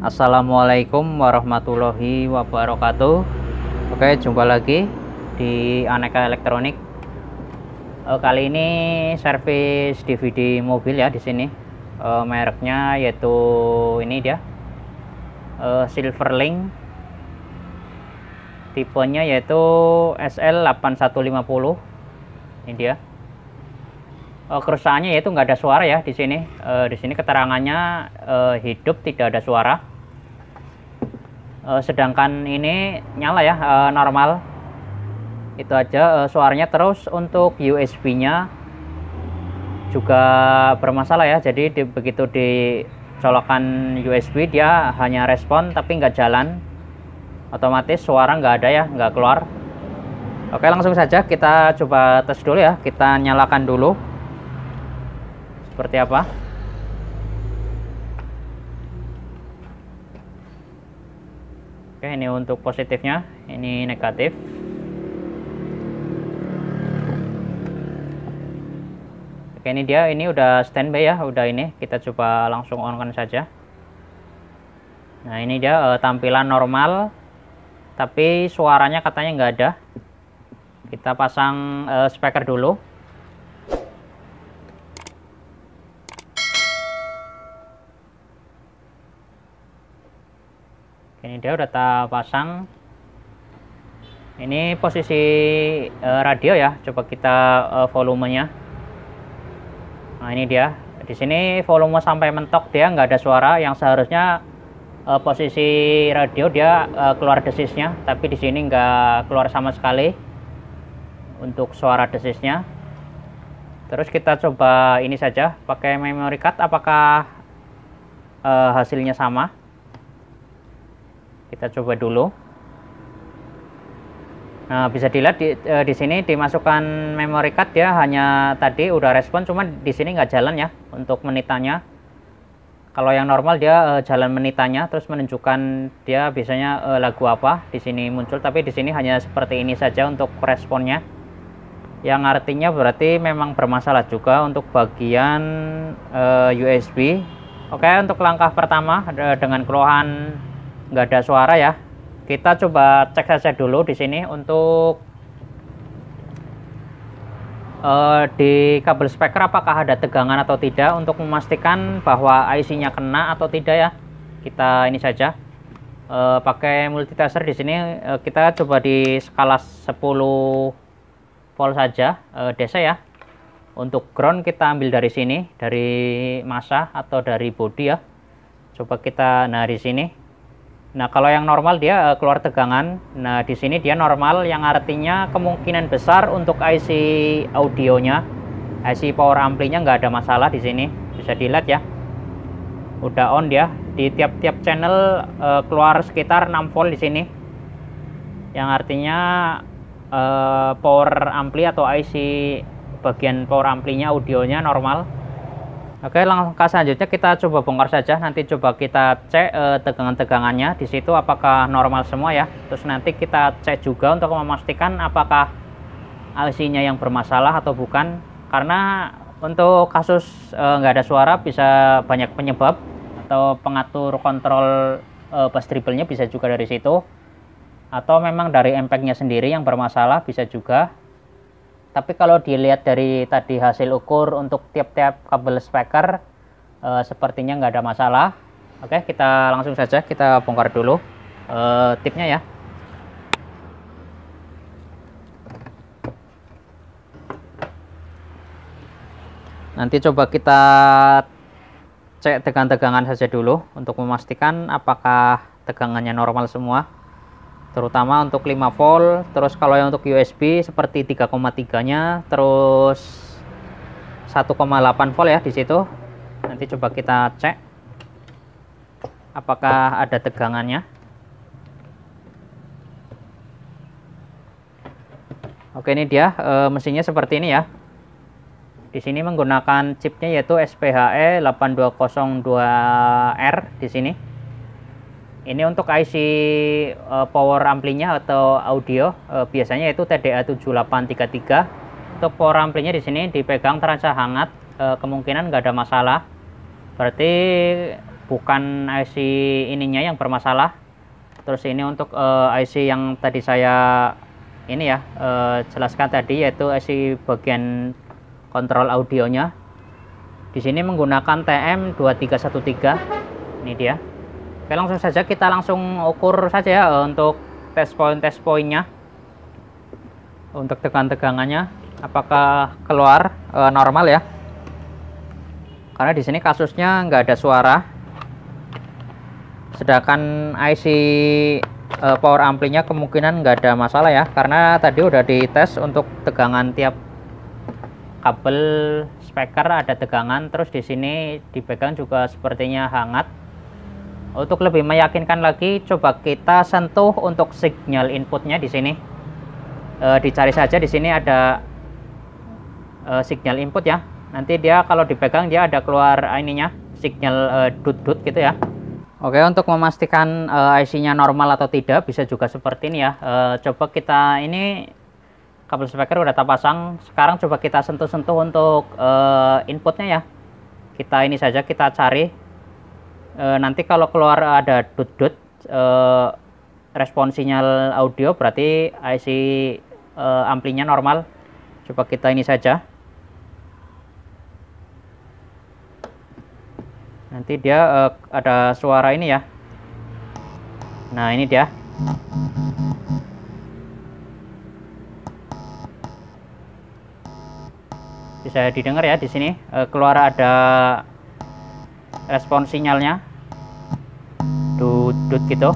Assalamualaikum warahmatullahi wabarakatuh. Oke jumpa lagi di Aneka Elektronik. E, Kali ini servis DVD mobil ya di sini. E, Mereknya yaitu ini dia. E, Silverlink Tipenya yaitu SL8150 Ini dia. Uh, kerusakannya yaitu nggak ada suara ya di sini. Di sini keterangannya hidup tidak ada suara. Uh, sedangkan ini nyala ya uh, normal. Itu aja uh, suaranya terus untuk USB-nya juga bermasalah ya. Jadi di, begitu dicolokan USB dia hanya respon tapi nggak jalan. Otomatis suara nggak ada ya, nggak keluar. Oke langsung saja kita coba tes dulu ya. Kita nyalakan dulu seperti apa oke ini untuk positifnya. Ini negatif. Oke ini dia. Ini udah standby ya. Udah ini. Kita coba langsung on kan saja. Nah ini dia uh, tampilan normal. Tapi suaranya katanya nggak ada. Kita pasang uh, speaker dulu dia udah tak pasang. Ini posisi uh, radio ya. Coba kita uh, volumenya. Nah ini dia. Di sini volume sampai mentok dia nggak ada suara. Yang seharusnya uh, posisi radio dia uh, keluar desisnya. Tapi di sini nggak keluar sama sekali untuk suara desisnya. Terus kita coba ini saja pakai memory card. Apakah uh, hasilnya sama kita coba dulu. Nah bisa dilihat di, e, di sini dimasukkan memory card ya hanya tadi udah respon cuman di sini nggak jalan ya untuk menitannya kalau yang normal dia e, jalan menitannya terus menunjukkan dia biasanya e, lagu apa di sini muncul tapi di sini hanya seperti ini saja untuk responnya. Yang artinya berarti memang bermasalah juga untuk bagian e, USB oke untuk langkah pertama dengan keluhan nggak ada suara ya. Kita coba cek saja dulu di sini untuk uh, di kabel speaker apakah ada tegangan atau tidak untuk memastikan bahwa IC-nya kena atau tidak ya. Kita ini saja. Uh, pakai multitasker di sini uh, kita coba di skala 10 volt saja uh, DC ya. Untuk ground kita ambil dari sini dari masa atau dari body ya. Coba kita nah di sini Nah, kalau yang normal dia uh, keluar tegangan. Nah, di sini dia normal yang artinya kemungkinan besar untuk IC audionya, IC power amplinya nggak ada masalah di sini. Bisa dilihat ya. Udah on dia. Di tiap-tiap channel uh, keluar sekitar 6 volt di sini. Yang artinya uh, power ampli atau IC bagian power amplinya audionya normal Oke, langkah selanjutnya kita coba bongkar saja. Nanti coba kita cek eh, tegangan-tegangannya di situ apakah normal semua ya. Terus nanti kita cek juga untuk memastikan apakah IC-nya yang bermasalah atau bukan. Karena untuk kasus eh, nggak ada suara bisa banyak penyebab atau pengatur kontrol eh, bus dribble-nya bisa juga dari situ. Atau memang dari MPEG-nya sendiri yang bermasalah bisa juga tapi kalau dilihat dari tadi hasil ukur untuk tiap-tiap kabel speaker uh, sepertinya nggak ada masalah. Oke kita langsung saja kita bongkar dulu. Uh, tipnya ya. Nanti coba kita cek tegangan-tegangan saja dulu untuk memastikan apakah tegangannya normal semua terutama untuk 5 volt terus kalau yang untuk USB seperti 3,3 nya terus 1,8 volt ya di situ. Nanti coba kita cek apakah ada tegangannya. Oke ini dia e, mesinnya seperti ini ya. Di sini menggunakan chipnya yaitu SPHE 8202R di sini ini untuk IC uh, power amplinya atau audio uh, biasanya itu TDA 7833. Untuk power amplinya di sini dipegang terasa hangat, uh, kemungkinan nggak ada masalah. Berarti bukan IC ininya yang bermasalah terus ini untuk uh, IC yang tadi saya ini ya uh, jelaskan tadi yaitu IC bagian kontrol audionya di sini menggunakan TM2313 ini dia Oke langsung saja kita langsung ukur saja ya untuk test point test pointnya untuk tegang-tegangannya apakah keluar e, normal ya? Karena di sini kasusnya nggak ada suara. Sedangkan IC e, power amplinya kemungkinan nggak ada masalah ya karena tadi udah dites untuk tegangan tiap kabel speaker ada tegangan terus di sini dipegang juga sepertinya hangat untuk lebih meyakinkan lagi, coba kita sentuh untuk sinyal inputnya di sini. E, dicari saja di sini ada e, sinyal input ya. Nanti dia kalau dipegang dia ada keluar ininya, sinyal e, dut-dut gitu ya. Oke, untuk memastikan e, IC-nya normal atau tidak bisa juga seperti ini ya. E, coba kita ini kabel speaker udah terpasang. Sekarang coba kita sentuh-sentuh untuk e, inputnya ya. Kita ini saja kita cari e, nanti kalau keluar ada dut-dut e, respon sinyal audio berarti IC e, amplinya normal. Coba kita ini saja. Nanti dia e, ada suara ini ya. Nah ini dia. Bisa didengar ya di sini? Keluar ada respon sinyalnya dudut gitu.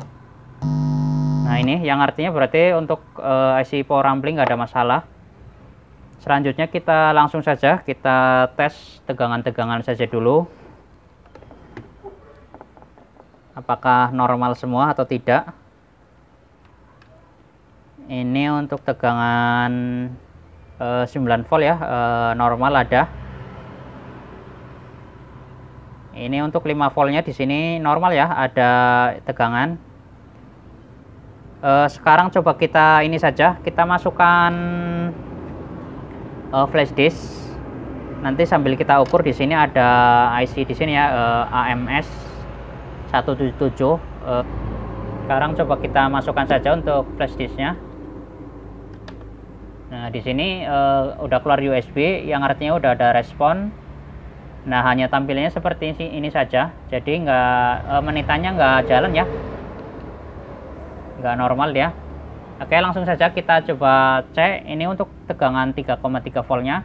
Nah ini yang artinya berarti untuk uh, eh, IC power ampli nggak ada masalah. Selanjutnya kita langsung saja kita tes tegangan-tegangan saja dulu. Apakah normal semua atau tidak? Ini untuk tegangan uh, 9 volt ya uh, normal ada ini untuk 5 voltnya di sini normal ya ada tegangan. Uh, sekarang coba kita ini saja kita masukkan uh, flash disk. Nanti sambil kita ukur di sini ada IC di sini ya uh, AMS 177 uh, sekarang coba kita masukkan saja untuk flash disknya. Nah di sini uh, udah keluar USB yang artinya udah ada respon Nah hanya tampilnya seperti ini saja, jadi nggak e, menitannya nggak jalan ya, nggak normal dia. Oke langsung saja kita coba cek ini untuk tegangan 3,3 voltnya.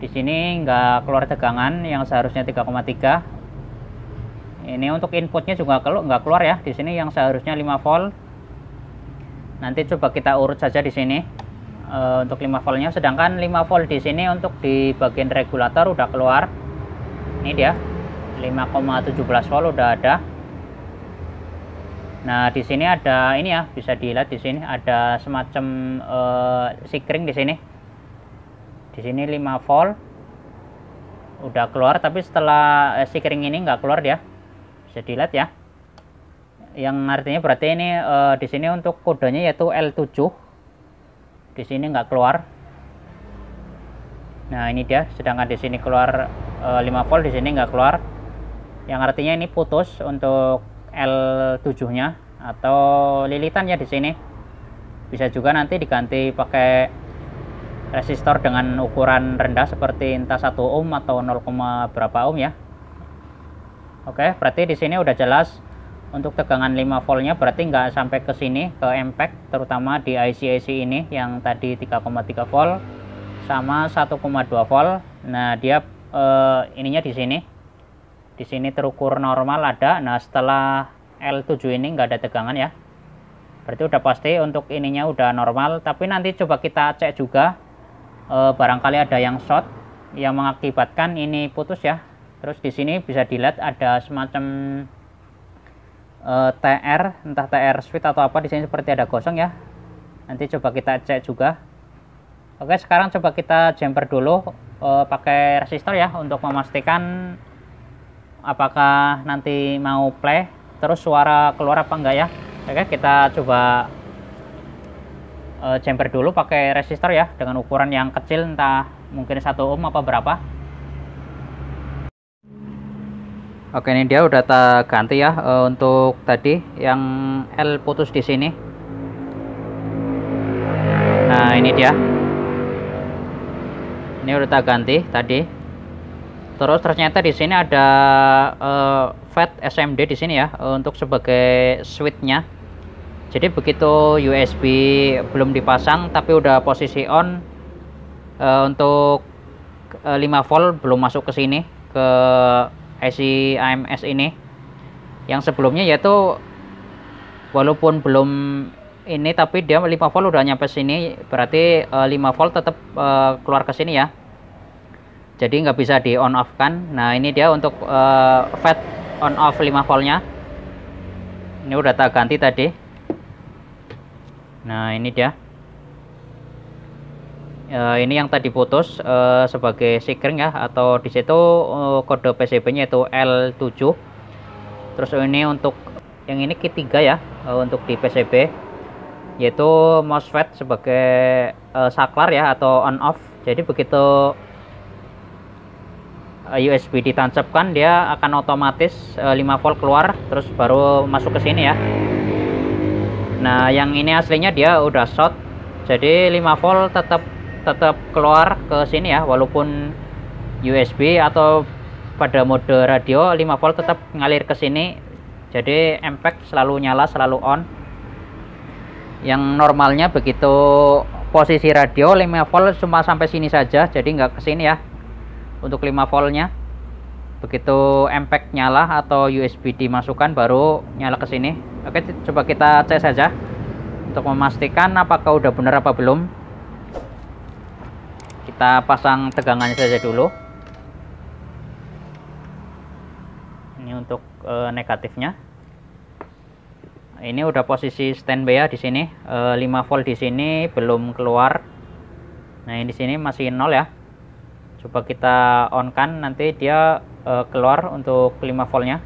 Di sini nggak keluar tegangan yang seharusnya 3,3. Ini untuk inputnya juga kalau nggak keluar ya, di sini yang seharusnya 5 volt. Nanti coba kita urut saja di sini e, untuk 5 voltnya, sedangkan 5 volt di sini untuk di bagian regulator udah keluar ini dia. 5,17 volt udah ada. Nah di sini ada ini ya bisa dilihat di sini ada semacam uh, sikring di sini. Di sini 5 volt udah keluar tapi setelah uh, sikring ini nggak keluar dia. Bisa dilihat ya. Yang artinya berarti ini uh, di sini untuk kodenya yaitu L7 di sini nggak keluar. Nah ini dia sedangkan di sini keluar 5 eh, volt di sini nggak keluar. Yang artinya ini putus untuk L7 nya atau lilitan ya di sini. Bisa juga nanti diganti pakai resistor dengan ukuran rendah seperti entah 1 ohm atau 0, berapa ohm ya. Oke berarti di sini udah jelas untuk tegangan 5 voltnya berarti nggak sampai ke sini ke impact terutama di IC-IC ini yang tadi 3,3 volt sama 1,2 volt. Nah dia uh, ininya di sini. Di sini terukur normal ada. Nah setelah L7 ini nggak ada tegangan ya. Berarti udah pasti untuk ininya udah normal. Tapi nanti coba kita cek juga. Uh, barangkali ada yang short yang mengakibatkan ini putus ya. Terus di sini bisa dilihat ada semacam uh, eh, TR entah TR switch atau apa di sini seperti ada gosong ya. Nanti coba kita cek juga oke sekarang coba kita jumper dulu uh, pakai resistor ya untuk memastikan apakah nanti mau play terus suara keluar apa enggak ya oke kita coba uh, jumper dulu pakai resistor ya dengan ukuran yang kecil entah mungkin satu ohm apa berapa Oke ini dia udah tak ganti ya uh, untuk tadi yang L putus di sini. Nah ini dia. Ini udah tak ganti tadi. Terus ternyata di sini ada uh, FAT SMD di sini ya uh, untuk sebagai switchnya. Jadi begitu USB belum dipasang tapi udah posisi on uh, untuk uh, 5 volt belum masuk ke sini ke IC AMS ini yang sebelumnya yaitu walaupun belum ini tapi dia 5 volt udah nyampe sini berarti uh, eh, 5 volt tetap uh, keluar ke sini ya jadi nggak bisa di on off kan? Nah ini dia untuk uh, fat on off 5 voltnya. Ini udah tak ganti tadi. Nah ini dia. Uh, ini yang tadi putus uh, sebagai secret ya. Atau di situ uh, kode PCB-nya itu L7 terus ini untuk yang ini kit 3 ya uh, untuk di PCB yaitu MOSFET sebagai uh, saklar ya atau on off. Jadi begitu USB ditancapkan dia akan otomatis uh, 5 volt keluar terus baru masuk ke sini ya. Nah yang ini aslinya dia udah short jadi 5 volt tetap tetap keluar ke sini ya walaupun USB atau pada mode radio 5 volt tetap ngalir ke sini. Jadi impact selalu nyala selalu on. Yang normalnya begitu posisi radio 5 volt cuma sampai sini saja jadi nggak ke sini ya untuk 5 voltnya. Begitu impact nyala atau USB dimasukkan baru nyala ke sini. Oke coba kita cek saja untuk memastikan apakah udah benar apa belum. Kita pasang tegangannya saja dulu. Ini untuk e, negatifnya. Ini udah posisi standby ya di sini. E, 5 volt di sini belum keluar. Nah ini di sini masih nol ya coba kita on kan nanti dia e, keluar untuk 5 voltnya.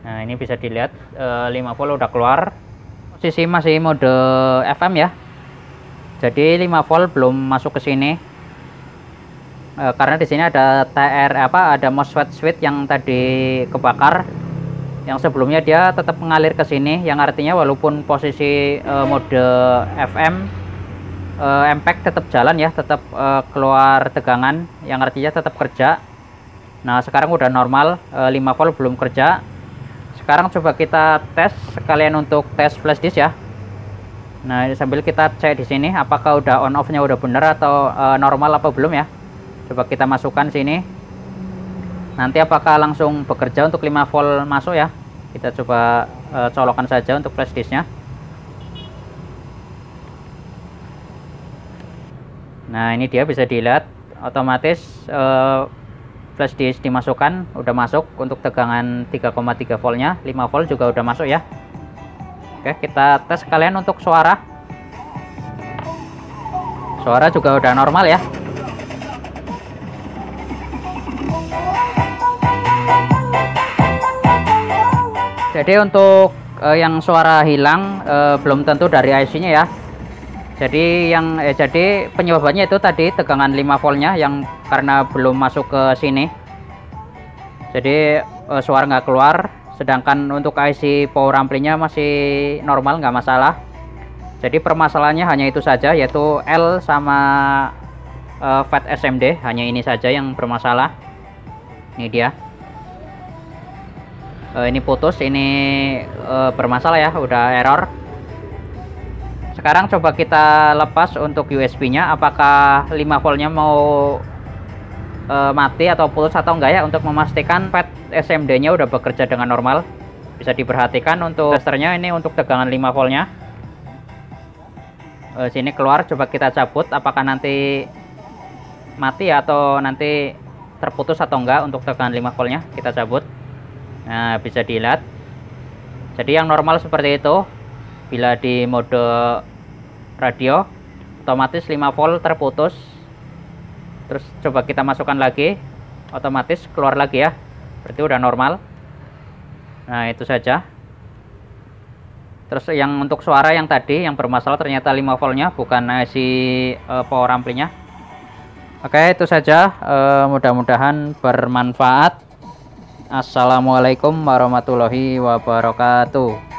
Nah ini bisa dilihat e, 5 volt udah keluar. Posisi masih mode FM ya. Jadi 5 volt belum masuk ke sini. E, karena di sini ada TR apa ada MOSFET switch yang tadi kebakar. Yang sebelumnya dia tetap mengalir ke sini yang artinya walaupun posisi e, mode FM e, impact tetap jalan ya tetap e, keluar tegangan yang artinya tetap kerja nah sekarang udah normal e, 5 volt belum kerja sekarang coba kita tes sekalian untuk tes flash disk ya Nah, sambil kita cek di sini apakah udah on off-nya udah benar atau uh, normal apa belum ya. Coba kita masukkan sini. Nanti apakah langsung bekerja untuk 5 volt masuk ya. Kita coba uh, colokan saja untuk flash disknya. Nah, ini dia bisa dilihat otomatis uh, flash disk dimasukkan udah masuk untuk tegangan 3,3 voltnya 5 volt juga udah masuk ya Oke, kita tes kalian untuk suara. Suara juga udah normal ya. Jadi untuk uh, yang suara hilang uh, belum tentu dari IC-nya ya. Jadi yang eh, jadi penyebabnya itu tadi tegangan 5 voltnya yang karena belum masuk ke sini. Jadi uh, suara nggak keluar sedangkan untuk IC power amplinya masih normal nggak masalah. Jadi permasalahannya hanya itu saja yaitu L sama uh, FAT SMD hanya ini saja yang bermasalah. Ini dia. Uh, ini putus ini uh, bermasalah ya udah error sekarang coba kita lepas untuk USB nya apakah 5 voltnya mau uh, mati atau putus atau enggak ya untuk memastikan pet SMD-nya udah bekerja dengan normal. Bisa diperhatikan untuk testernya ini untuk tegangan 5 voltnya. Uh, sini keluar coba kita cabut apakah nanti mati atau nanti terputus atau enggak untuk tegangan 5 voltnya kita cabut. Nah, bisa dilihat. Jadi yang normal seperti itu bila di mode radio otomatis 5 volt terputus terus coba kita masukkan lagi otomatis keluar lagi ya berarti udah normal nah itu saja terus yang untuk suara yang tadi yang bermasalah ternyata 5 voltnya bukan si uh, power amplinya Oke, itu saja. Uh, Mudah-mudahan bermanfaat. Assalamualaikum warahmatullahi wabarakatuh.